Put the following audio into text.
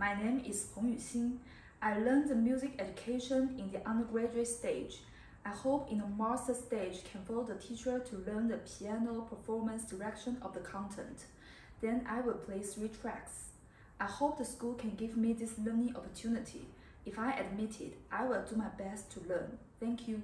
My name is Peng Yuxin. I learned the music education in the undergraduate stage. I hope in the master stage can follow the teacher to learn the piano performance direction of the content. Then I will play three tracks. I hope the school can give me this learning opportunity. If I admit it, I will do my best to learn. Thank you.